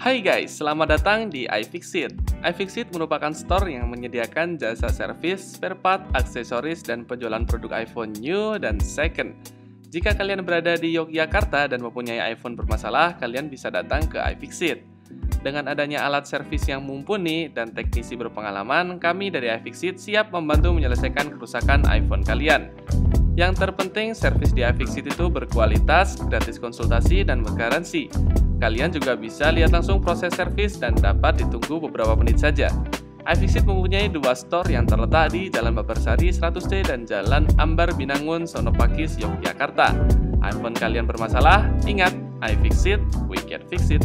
Hai guys, selamat datang di iFixit. iFixit merupakan store yang menyediakan jasa servis, spare part, aksesoris, dan penjualan produk iPhone new dan second. Jika kalian berada di Yogyakarta dan mempunyai iPhone bermasalah, kalian bisa datang ke iFixit. Dengan adanya alat servis yang mumpuni dan teknisi berpengalaman, kami dari iFixit siap membantu menyelesaikan kerusakan iPhone kalian. Yang terpenting, servis di iFixit itu berkualitas, gratis konsultasi, dan bergaransi. Kalian juga bisa lihat langsung proses servis dan dapat ditunggu beberapa menit saja. iFixit mempunyai dua store yang terletak di Jalan Babarsari 100D dan Jalan Ambar Binangun, Sonopakis, Yogyakarta. iPhone kalian bermasalah? Ingat, iFixit, we can fix it.